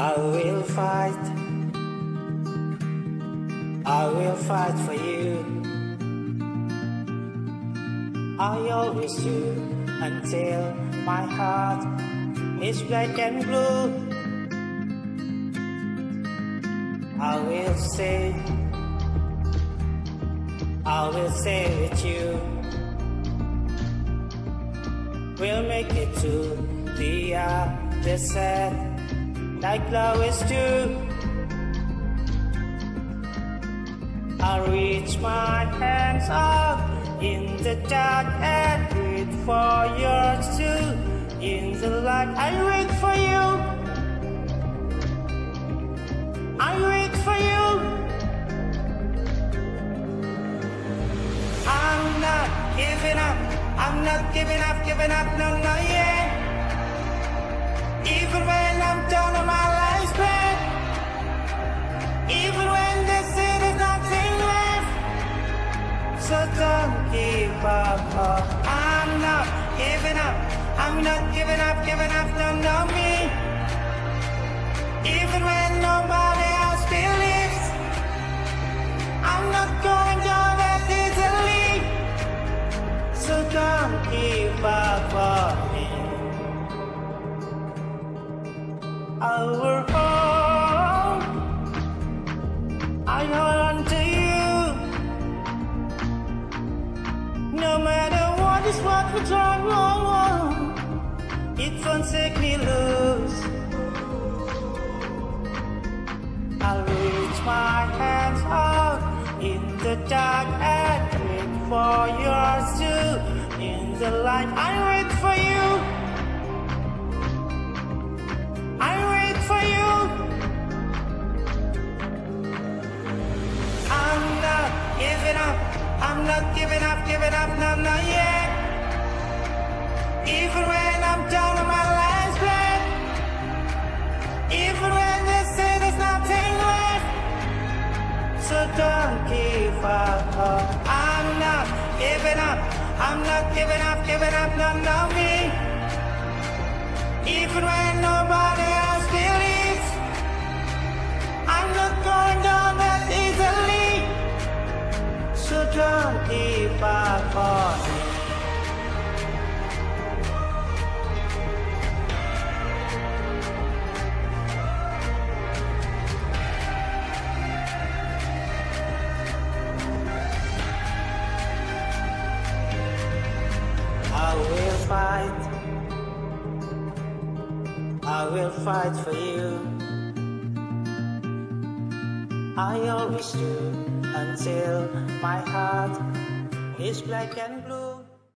I will fight. I will fight for you. I always do until my heart is black and blue. I will stay. I will stay with you. We'll make it to the other side like flowers do. I'll reach my hands out in the dark and wait for yours too. In the light, I wait for you. I wait for you. I'm not giving up. I'm not giving up, giving up, no, no, yet. Don't give up. I'm not giving up. I'm not giving up, giving up, no, no, me. Even when what it won't take me loose. I'll reach my hands out in the dark and wait for yours too. In the light, I wait for you. I wait for you. I'm not giving up. I'm not giving up, giving up, no, not. Don't give up. Oh, I'm not giving up. I'm not giving up, giving up, no, no, me. Even when nobody else believes, I'm not going down that easily. So don't give up on me. Fight. I will fight for you. I always do until my heart is black and